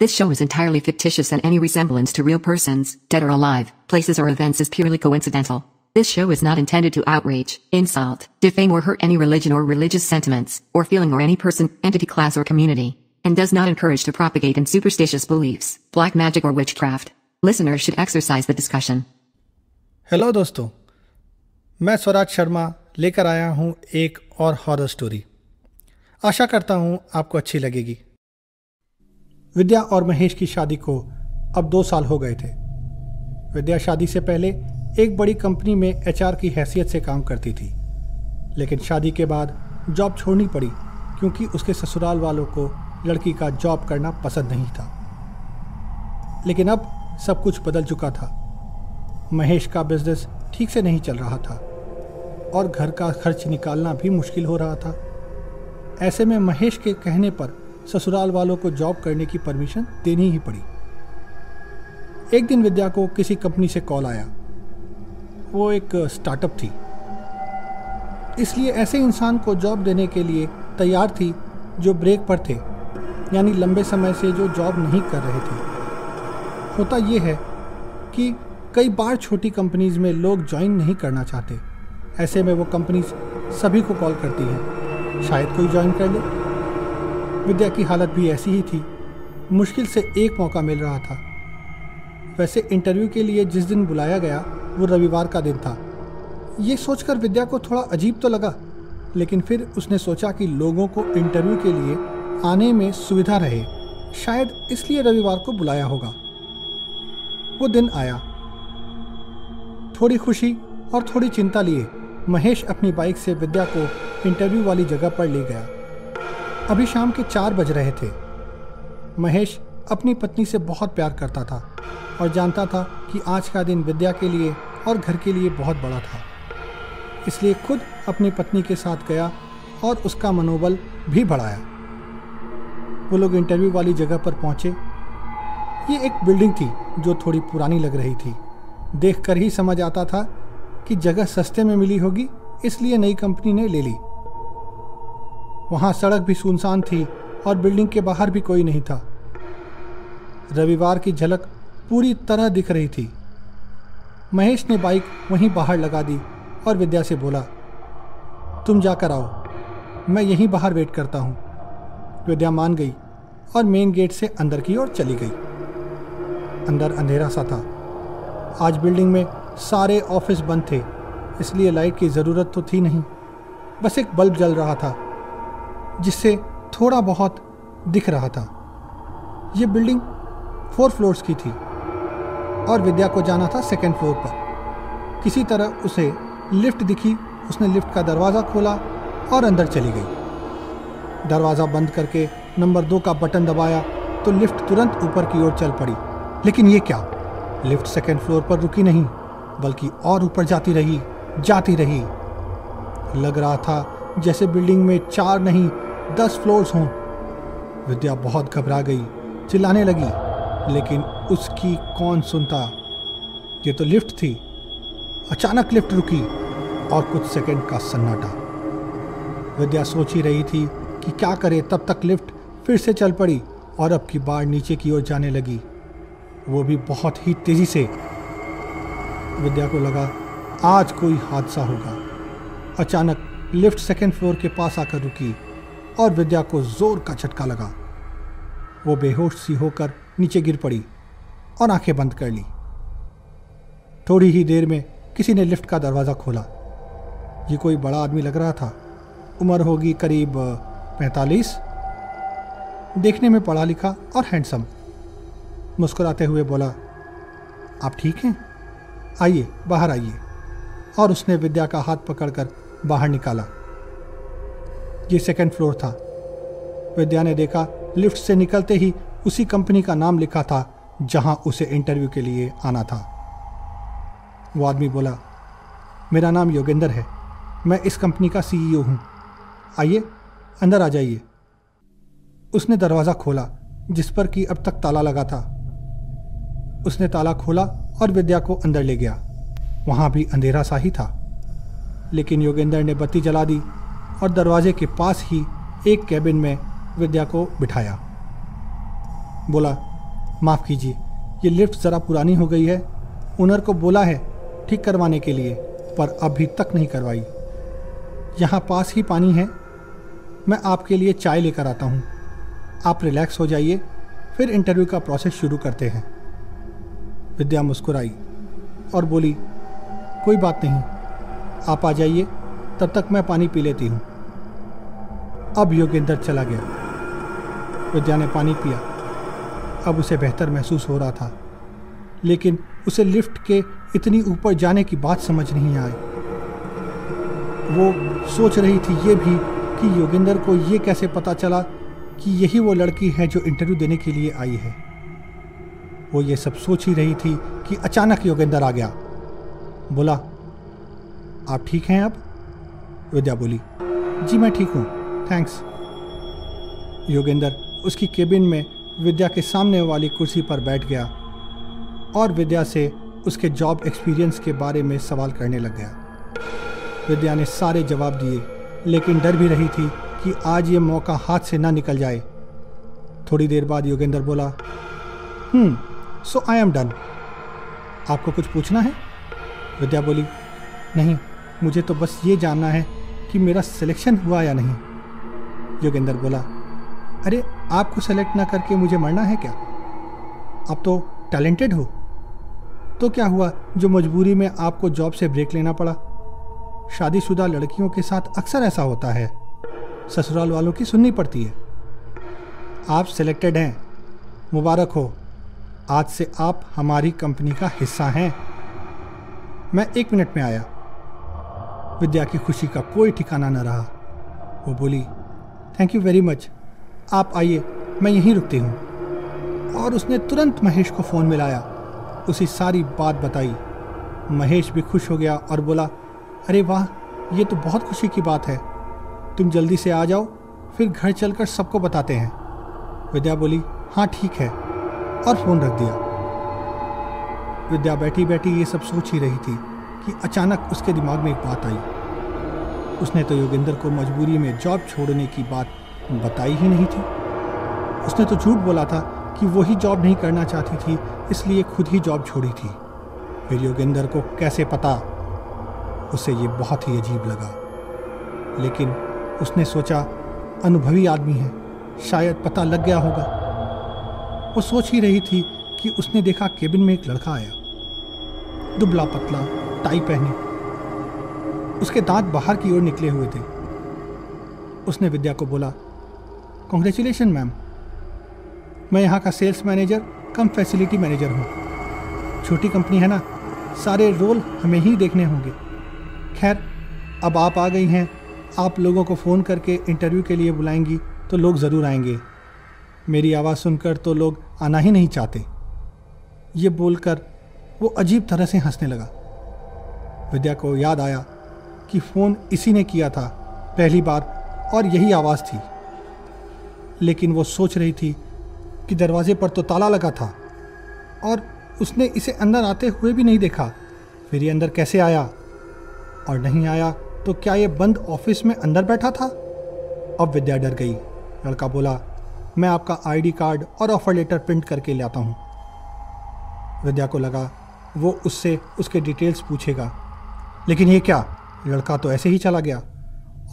This show is entirely fictitious and any resemblance to real persons, dead or alive, places or events is purely coincidental. This show is not intended to outrage, insult, defame or hurt any religion or religious sentiments, or feeling or any person, entity class or community, and does not encourage to propagate in superstitious beliefs, black magic or witchcraft. Listeners should exercise the discussion. Hello दोस्तों मैं स्वराज शर्मा लेकर आया हूं एक और horror story आशा करता हूं आपको अच्छी लगेगी विद्या और महेश की शादी को अब दो साल हो गए थे। विद्या शादी से पहले एक बड़ी कंपनी में एचआर की हैसियत से काम करती थी। लेकिन शादी के बाद जॉब छोड़नी पड़ी, क्योंकि उसके ससुराल वालों को लड़की का जॉब करना पसंद नहीं था। लेकिन अब सब कुछ बदल चुका था। महेश का बिज़नेस ठीक से नहीं चल रहा था और घर का खर्च निकालना भी मुश्किल हो रहा था। ऐसे में महेश के कहने पर ससुराल वालों को जॉब करने की परमिशन देनी ही पड़ी। एक दिन विद्या को किसी कंपनी से कॉल आया। वो एक स्टार्टअप थी। इसलिए ऐसे इंसान को जॉब देने के लिए तैयार थी जो ब्रेक पर थे, यानी लंबे समय से जो जॉब नहीं कर रहे थे। होता ये है कि कई बार छोटी कंपनीज़ में लोग ज्वाइन नहीं करना चाहते। ऐसे में वो कंपनीज़ सभी को कॉल करती हैं। शायद कोई ज्वाइन कर ले। विद्या की हालत भी ऐसी ही थी। मुश्किल से एक मौका मिल रहा था। वैसे इंटरव्यू के लिए जिस दिन बुलाया गया, वो रविवार का दिन था। ये सोचकर विद्या को थोड़ा अजीब तो लगा, लेकिन फिर उसने सोचा कि लोगों को इंटरव्यू के लिए आने में सुविधा रहे। शायद इसलिए रविवार को बुलाया होगा। वो दिन आया। थोड़ी खुशी और थोड़ी चिंता लिए महेश अपनी बाइक से विद्या को इंटरव्यू वाली जगह पर ले गया। अभी शाम के चार बज रहे थे। महेश अपनी पत्नी से बहुत प्यार करता था और जानता था कि आज का दिन विद्या के लिए और घर के लिए बहुत बड़ा था। इसलिए खुद अपनी पत्नी के साथ गया और उसका मनोबल भी बढ़ाया। वो लोग इंटरव्यू वाली जगह पर पहुँचे। ये एक बिल्डिंग थी जो थोड़ी पुरानी लग रही थी। देखकर ही समझ आता था कि जगह सस्ते में मिली होगी, इसलिए नई कंपनी ने ले ली। वहाँ सड़क भी सुनसान थी और बिल्डिंग के बाहर भी कोई नहीं था। रविवार की झलक पूरी तरह दिख रही थी। महेश ने बाइक वहीं बाहर लगा दी और विद्या से बोला, तुम जाकर आओ, मैं यहीं बाहर वेट करता हूँ। विद्या मान गई और मेन गेट से अंदर की ओर चली गई। अंदर अंधेरा सा था। आज बिल्डिंग में सारे ऑफ़िस बंद थे, इसलिए लाइट की ज़रूरत तो थी नहीं। बस एक बल्ब जल रहा था। जिससे थोड़ा बहुत दिख रहा था। ये बिल्डिंग फोर फ्लोर्स की थी और विद्या को जाना था सेकेंड फ्लोर पर। किसी तरह उसे लिफ्ट दिखी, उसने लिफ्ट का दरवाज़ा खोला और अंदर चली गई। दरवाज़ा बंद करके नंबर दो का बटन दबाया तो लिफ्ट तुरंत ऊपर की ओर चल पड़ी। लेकिन ये क्या? लिफ्ट सेकेंड फ्लोर पर रुकी नहीं, बल्कि और ऊपर जाती रही जाती रही। लग रहा था जैसे बिल्डिंग में चार नहीं, दस फ्लोर्स हों। विद्या बहुत घबरा गई, चिल्लाने लगी, लेकिन उसकी कौन सुनता? ये तो लिफ्ट थी। अचानक लिफ्ट रुकी और कुछ सेकंड का सन्नाटा। विद्या सोच ही रही थी कि क्या करे, तब तक लिफ्ट फिर से चल पड़ी और अब की बार नीचे की ओर जाने लगी। वो भी बहुत ही तेज़ी से। विद्या को लगा, आज कोई हादसा होगा। अचानक लिफ्ट सेकेंड फ्लोर के पास आकर रुकी और विद्या को ज़ोर का झटका लगा। वो बेहोश सी होकर नीचे गिर पड़ी और आँखें बंद कर ली। थोड़ी ही देर में किसी ने लिफ्ट का दरवाज़ा खोला। ये कोई बड़ा आदमी लग रहा था। उम्र होगी करीब पैंतालीस। देखने में पढ़ा लिखा और हैंडसम। मुस्कुराते हुए बोला, आप ठीक हैं? आइए, बाहर आइए। और उसने विद्या का हाथ पकड़कर बाहर निकाला। ये सेकेंड फ्लोर था। विद्या ने देखा, लिफ्ट से निकलते ही उसी कंपनी का नाम लिखा था, जहाँ उसे इंटरव्यू के लिए आना था। वो आदमी बोला, मेरा नाम योगेंद्र है। मैं इस कंपनी का सीईओ हूँ। आइए, अंदर आ जाइए। उसने दरवाज़ा खोला, जिस पर कि अब तक ताला लगा था। उसने ताला खोला और विद्या को अंदर ले गया। वहाँ भी अंधेरा सा ही था। लेकिन योगेंद्र ने बत्ती जला दी और दरवाजे के पास ही एक कैबिन में विद्या को बिठाया। बोला, माफ़ कीजिए, ये लिफ्ट ज़रा पुरानी हो गई है। ओनर को बोला है ठीक करवाने के लिए, पर अभी तक नहीं करवाई। यहाँ पास ही पानी है। मैं आपके लिए चाय लेकर आता हूँ। आप रिलैक्स हो जाइए, फिर इंटरव्यू का प्रोसेस शुरू करते हैं। विद्या मुस्कुराई और बोली, कोई बात नहीं आप आ जाइए। तब तक मैं पानी पी लेती हूँ। अब योगेंद्र चला गया। विद्या ने पानी पिया। अब उसे बेहतर महसूस हो रहा था। लेकिन उसे लिफ्ट के इतनी ऊपर जाने की बात समझ नहीं आई। वो सोच रही थी ये भी कि योगेंद्र को ये कैसे पता चला कि यही वो लड़की है जो इंटरव्यू देने के लिए आई है। वो ये सब सोच ही रही थी कि अचानक योगेंद्र आ गया। बोला आप ठीक हैं अब? विद्या बोली, जी, मैं ठीक हूँ। थैंक्स योगेंद्र उसकी केबिन में विद्या के सामने वाली कुर्सी पर बैठ गया और विद्या से उसके जॉब एक्सपीरियंस के बारे में सवाल करने लग गया। विद्या ने सारे जवाब दिए, लेकिन डर भी रही थी कि आज ये मौका हाथ से ना निकल जाए। थोड़ी देर बाद योगेंद्र बोला हम्म सो आई एम डन आपको कुछ पूछना है? विद्या बोली, नहीं मुझे तो बस ये जानना है कि मेरा सिलेक्शन हुआ या नहीं। योगेंद्र बोला, अरे, आपको सेलेक्ट ना करके मुझे मरना है क्या? आप तो टैलेंटेड हो। तो क्या हुआ जो मजबूरी में आपको जॉब से ब्रेक लेना पड़ा? शादीशुदा लड़कियों के साथ अक्सर ऐसा होता है। ससुराल वालों की सुननी पड़ती है। आप सिलेक्टेड हैं। मुबारक हो। आज से आप हमारी कंपनी का हिस्सा हैं। मैं एक मिनट में आया। विद्या की खुशी का कोई ठिकाना न रहा। वो बोली थैंक यू वेरी मच आप आइए, मैं यहीं रुकती हूँ। और उसने तुरंत महेश को फ़ोन मिलाया। उसी सारी बात बताई। महेश भी खुश हो गया और बोला, अरे वाह, ये तो बहुत खुशी की बात है। तुम जल्दी से आ जाओ, फिर घर चलकर सबको बताते हैं। विद्या बोली हाँ ठीक है। और फ़ोन रख दिया। विद्या बैठी बैठी ये सब सोच ही रही थी। कि अचानक उसके दिमाग में एक बात आई। उसने तो योगेंद्र को मजबूरी में जॉब छोड़ने की बात बताई ही नहीं थी। उसने तो झूठ बोला था कि वही जॉब नहीं करना चाहती थी, इसलिए खुद ही जॉब छोड़ी थी। फिर योगेंद्र को कैसे पता? उसे ये बहुत ही अजीब लगा। लेकिन उसने सोचा, अनुभवी आदमी है, शायद पता लग गया होगा। वो सोच ही रही थी कि उसने देखा केबिन में एक लड़का आया। दुबला पतला टाई पहनी। उसके दांत बाहर की ओर निकले हुए थे। उसने विद्या को बोला कॉन्ग्रेचुलेशन मैम मैं यहाँ का sales manager cum facility manager हूँ। छोटी कंपनी है ना, सारे रोल हमें ही देखने होंगे। खैर, अब आप आ गई हैं। आप लोगों को फ़ोन करके इंटरव्यू के लिए बुलाएँगी तो लोग ज़रूर आएँगे। मेरी आवाज़ सुनकर तो लोग आना ही नहीं चाहते। ये बोलकर वो अजीब तरह से हंसने लगा। विद्या को याद आया कि फ़ोन इसी ने किया था, पहली बार, और यही आवाज़ थी। लेकिन वो सोच रही थी कि दरवाजे पर तो ताला लगा था, और उसने इसे अंदर आते हुए भी नहीं देखा। फिर ये अंदर कैसे आया? और नहीं आया तो क्या ये बंद ऑफ़िस में अंदर बैठा था? अब विद्या डर गई। लड़का बोला, मैं आपका आईडी कार्ड और ऑफ़र लेटर प्रिंट करके लाता हूँ। विद्या को लगा, वो उससे उसके डिटेल्स पूछेगा। लेकिन ये क्या? लड़का तो ऐसे ही चला गया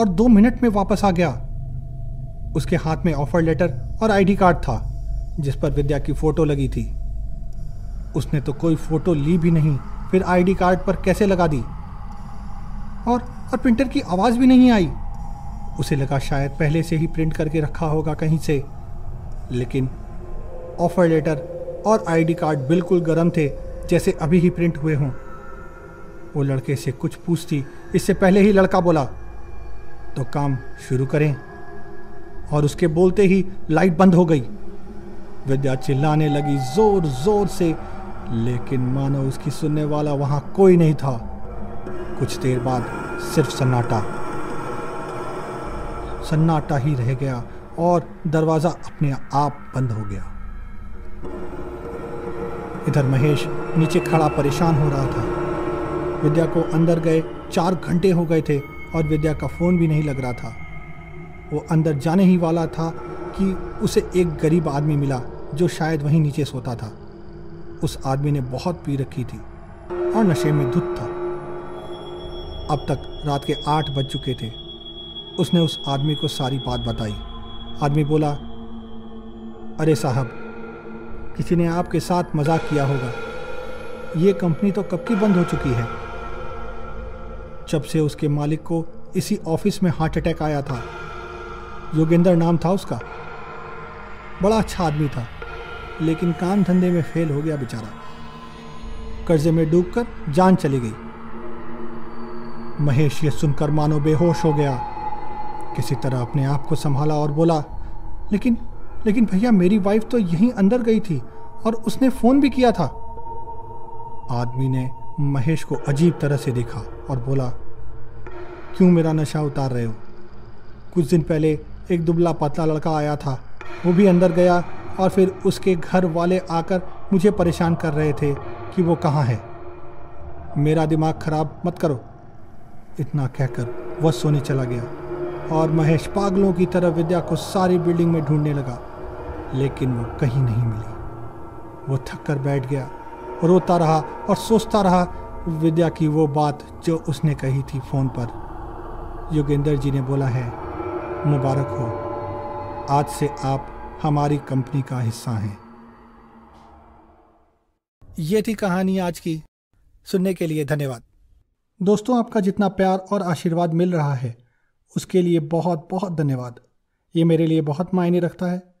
और दो मिनट में वापस आ गया। उसके हाथ में ऑफ़र लेटर और आईडी कार्ड था, जिस पर विद्या की फ़ोटो लगी थी। उसने तो कोई फ़ोटो ली भी नहीं, फिर आईडी कार्ड पर कैसे लगा दी? और और प्रिंटर की आवाज़ भी नहीं आई। उसे लगा शायद पहले से ही प्रिंट करके रखा होगा कहीं से। लेकिन ऑफ़र लेटर और आईडी कार्ड बिल्कुल गर्म थे, जैसे अभी ही प्रिंट हुए हों। वो लड़के से कुछ पूछती, इससे पहले ही लड़का बोला तो काम शुरू करें। और उसके बोलते ही लाइट बंद हो गई। विद्या चिल्लाने लगी ज़ोर ज़ोर से, लेकिन मानो उसकी सुनने वाला वहाँ कोई नहीं था। कुछ देर बाद सिर्फ़ सन्नाटा। सन्नाटा ही रह गया और दरवाज़ा अपने आप बंद हो गया। इधर महेश नीचे खड़ा परेशान हो रहा था। विद्या को अंदर गए चार घंटे हो गए थे और विद्या का फ़ोन भी नहीं लग रहा था। वो अंदर जाने ही वाला था कि उसे एक गरीब आदमी मिला जो शायद वहीं नीचे सोता था। उस आदमी ने बहुत पी रखी थी और नशे में धुत था। अब तक रात के आठ बज चुके थे। उसने उस आदमी को सारी बात बताई। आदमी बोला, अरे साहब, किसी ने आपके साथ मज़ाक किया होगा। ये कंपनी तो कब की बंद हो चुकी है? जब से उसके मालिक को इसी ऑफ़िस में हार्ट अटैक आया था। योगेंद्र नाम था उसका। बड़ा अच्छा आदमी था, लेकिन काम धंधे में फेल हो गया बेचारा। कर्जे में डूबकर जान चली गई। महेश, ये सुनकर मानो बेहोश हो गया। किसी तरह अपने आप को संभाला और बोला, लेकिन लेकिन भैया, मेरी वाइफ तो यहीं अंदर गई थी और उसने फ़ोन भी किया था। आदमी ने महेश को अजीब तरह से देखा और बोला, क्यों मेरा नशा उतार रहे हो? कुछ दिन पहले एक दुबला पतला लड़का आया था। वो भी अंदर गया और फिर उसके घर वाले आकर मुझे परेशान कर रहे थे कि वो कहाँ है। मेरा दिमाग खराब मत करो। इतना कहकर वह सोने चला गया और महेश पागलों की तरह विद्या को सारी बिल्डिंग में ढूँढने लगा, लेकिन वो कहीं नहीं मिली। वो थक कर बैठ गया रोता रहा और सोचता रहा, विद्या की वो बात जो उसने कही थी फ़ोन पर। योगेंद्र जी ने बोला है, मुबारक हो। आज से आप हमारी कंपनी का हिस्सा हैं। ये थी कहानी आज की। सुनने के लिए धन्यवाद। दोस्तों, आपका जितना प्यार और आशीर्वाद मिल रहा है, उसके लिए बहुत बहुत धन्यवाद। ये मेरे लिए बहुत मायने रखता है।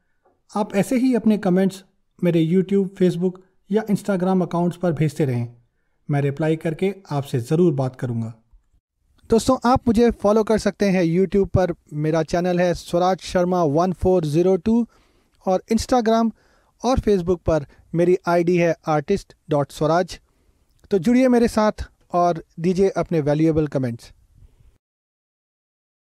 आप ऐसे ही अपने कमेंट्स मेरे यूट्यूब फेसबुक या इंस्टाग्राम अकाउंट्स पर भेजते रहें। मैं रिप्लाई करके आपसे ज़रूर बात करूँगा। दोस्तों, आप मुझे फॉलो कर सकते हैं यूट्यूब पर। मेरा चैनल है Swaraj Sharma one four zero two और इंस्टाग्राम और फेसबुक पर मेरी आईडी है आर्टिस्ट डॉट स्वराज। तो जुड़िए मेरे साथ और दीजिए अपने वैल्यूएबल कमेंट्स